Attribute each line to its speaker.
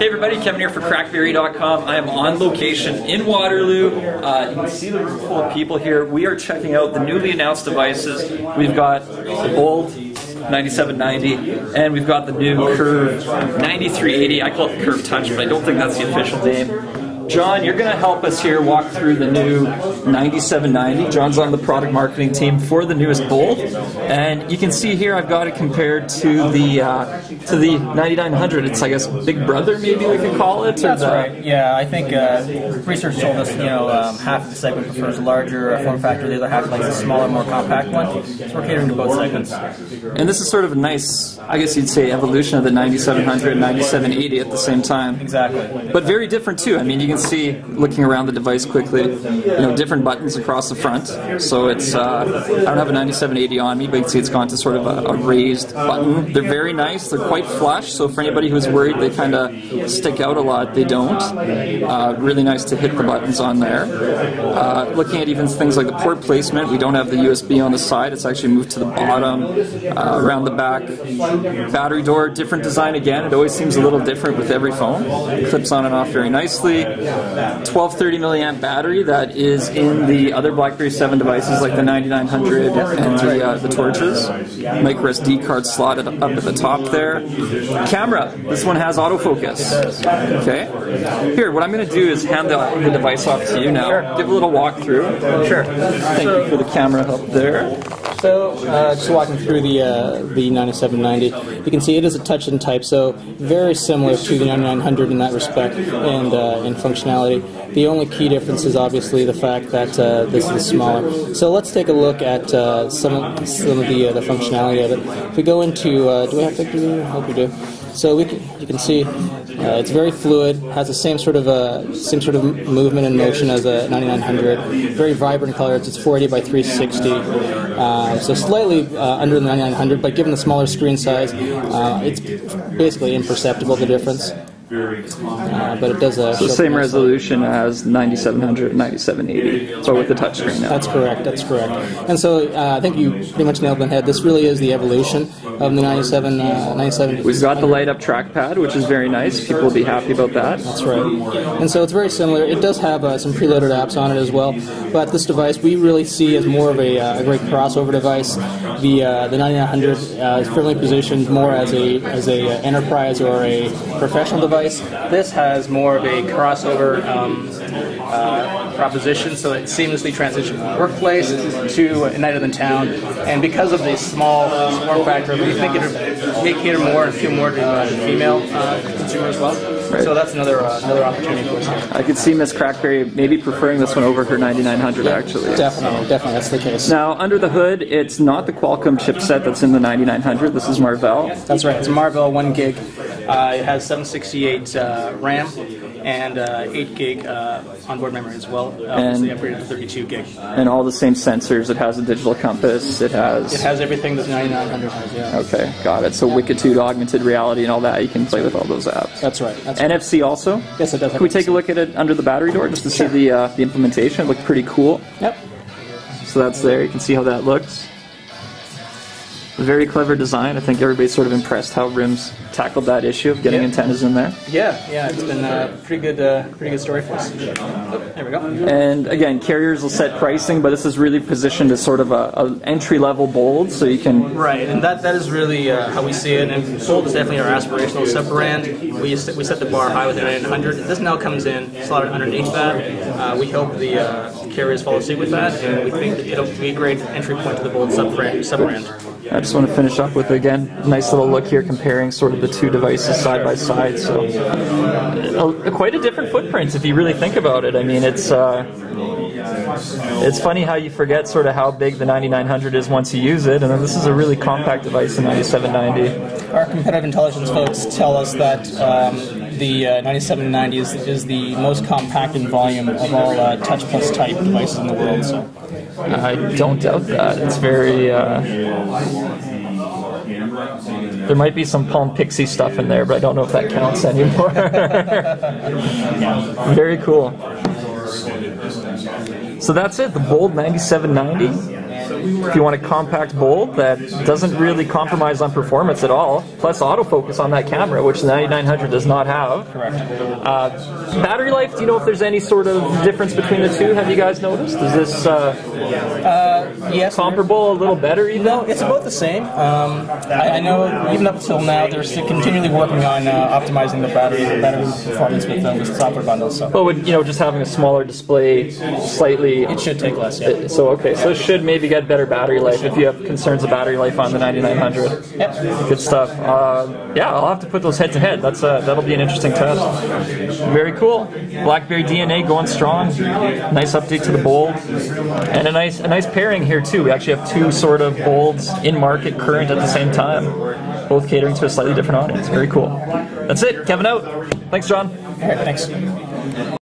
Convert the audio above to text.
Speaker 1: Hey everybody, Kevin here for crackberry.com. I am on location in Waterloo. Uh, you can see the room full of people here. We are checking out the newly announced devices. We've got the Bold 9790 and we've got the new Curve 9380. I call it the Curve Touch, but I don't think that's the official name. John, you're going to help us here walk through the new 9790. John's on the product marketing team for the newest Bold, and you can see here I've got it compared to the uh, to the 9900. It's I guess Big Brother, maybe we could call it.
Speaker 2: That's the, right. Yeah, I think uh, research told us you know um, half of the segment prefers a larger form factor, the other half likes a smaller, more compact one. So we're catering to both segments.
Speaker 1: And this is sort of a nice, I guess you'd say, evolution of the 9700 and 9780 at the same time.
Speaker 2: Exactly.
Speaker 1: But very different too. I mean, you can see, looking around the device quickly, you know, different buttons across the front. So it's, uh, I don't have a 9780 on me, but you can see it's gone to sort of a, a raised button. They're very nice. They're quite flush. So for anybody who's worried they kind of stick out a lot, they don't. Uh, really nice to hit the buttons on there. Uh, looking at even things like the port placement, we don't have the USB on the side. It's actually moved to the bottom, uh, around the back. Battery door, different design again. It always seems a little different with every phone. It clips on and off very nicely. 1230 milliamp battery that is in the other BlackBerry 7 devices like the 9900 and the, uh, the torches. Micro SD card slotted up at the top there. Camera. This one has autofocus. Okay. Here, what I'm going to do is hand the, the device off to you now. Give a little walkthrough.
Speaker 2: Sure.
Speaker 1: Thank you for the camera help there.
Speaker 2: So, uh, just walking through the uh, the 9790, you can see it is a touch and type, so very similar to the 9900 in that respect and uh, in functionality. The only key difference is obviously the fact that uh, this is smaller. So let's take a look at uh, some of, some of the uh, the functionality of it. If we go into, do we have to do? I hope we do. So we can, you can see uh, it's very fluid, has the same sort of uh, same sort of movement and motion as a 9900. Very vibrant colors. It's 480 by 360, uh, so slightly uh, under the 9900, but given the smaller screen size, uh, it's basically imperceptible the difference. Uh, but it does uh,
Speaker 1: so same resolution as 9700 9780 so with the touchscreen now.
Speaker 2: That's correct that's correct. And so uh, I think you pretty much nailed it on the head. This really is the evolution of the 97 uh, 97
Speaker 1: we've got the light up trackpad which is very nice. People will be happy about that.
Speaker 2: That's right. And so it's very similar. It does have uh, some preloaded apps on it as well but this device we really see as more of a, uh, a great crossover device. The the 9900 is firmly positioned more as a as a enterprise or a professional device. This has more of a crossover um, uh, proposition, so it seamlessly transitions from workplace to a night of the town. And because of the small form factor, we think it may cater more and feel more to uh, the female uh, consumer as well. Right. So that's another uh, another opportunity for us.
Speaker 1: I could see Miss Crackberry maybe preferring this one over her 9900
Speaker 2: yeah,
Speaker 1: actually.
Speaker 2: Definitely, definitely, that's the case.
Speaker 1: Now, under the hood, it's not the Qualcomm chipset that's in the 9900. This is Marvell.
Speaker 2: That's right. It's a Marvell one gig. Uh, it has 768 uh, RAM and uh, 8 gig uh, onboard memory as well. Obviously, upgraded to 32 gig.
Speaker 1: And all the same sensors. It has a digital compass. It has.
Speaker 2: It has everything that 9900 has. Yeah.
Speaker 1: Okay, got it. So. Wikitude, augmented reality, and all that. You can play with all those apps.
Speaker 2: That's right. That's
Speaker 1: NFC also.
Speaker 2: Yes, it does.
Speaker 1: Can we take a look at it under the battery door just to sure. see the uh, the implementation? It looked pretty cool.
Speaker 2: Yep.
Speaker 1: So that's there. You can see how that looks. Very clever design. I think everybody's sort of impressed how RIM's tackled that issue of getting antennas in there.
Speaker 2: Yeah, yeah, it's been a pretty good, uh, pretty good story for us. Oh, there we go.
Speaker 1: And again, carriers will set pricing, but this is really positioned as sort of a, a entry level bold, so you can.
Speaker 2: Right, and that that is really uh, how we see it. And bold is definitely our aspirational sub brand. We set, we set the bar high with the 900. This now comes in slotted underneath that. Uh, we hope the uh, carriers follow suit with that, and we think it'll be a great entry point to the bold sub brand. Sub brand.
Speaker 1: I just want to finish up with again nice little look here comparing sort of the two devices side by side. So quite a different footprint if you really think about it. I mean, it's uh, it's funny how you forget sort of how big the 9900 is once you use it, and then this is a really compact device in 9790.
Speaker 2: Our competitive intelligence folks tell us that. Um, the uh, 9790 is, is the most compact in volume of all uh, Touch Plus type devices in the world. So.
Speaker 1: I don't doubt that. It's very. Uh, there might be some Palm Pixie stuff in there, but I don't know if that counts anymore. Very cool. So that's it, the Bold 9790. If you want a compact bold that doesn't really compromise on performance at all, plus autofocus on that camera, which the 9900 does not have.
Speaker 2: Correct.
Speaker 1: Uh, battery life, do you know if there's any sort of difference between the two? Have you guys noticed? Is this uh,
Speaker 2: Yes.
Speaker 1: comparable, a little better even?
Speaker 2: No, it's about the same. Um, I, I know even up until now, they're still continually working on uh, optimizing the battery, the battery performance with, uh, with software bundles. So
Speaker 1: But would you know just having a smaller display slightly
Speaker 2: it should take less. Yeah.
Speaker 1: So okay, so it should maybe get better battery life if you have concerns of battery life on the 9900.
Speaker 2: Yep.
Speaker 1: Good stuff. Uh, yeah, I'll have to put those head to head. That's uh, that'll be an interesting test. Very cool. BlackBerry DNA going strong. Nice update to the bold, and a nice a nice pairing here too. We actually have two sort of bolds in market current at the same time, both catering to a slightly different audience. Very cool. That's it. Kevin out. Thanks, John.
Speaker 2: All right. Thanks.